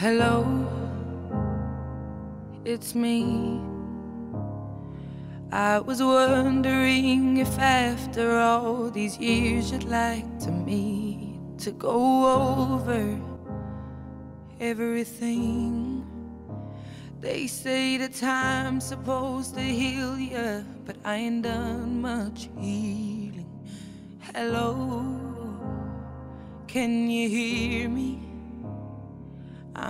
Hello, it's me. I was wondering if after all these years you'd like to meet to go over everything. They say the time's supposed to heal you, but I ain't done much healing. Hello, can you hear me?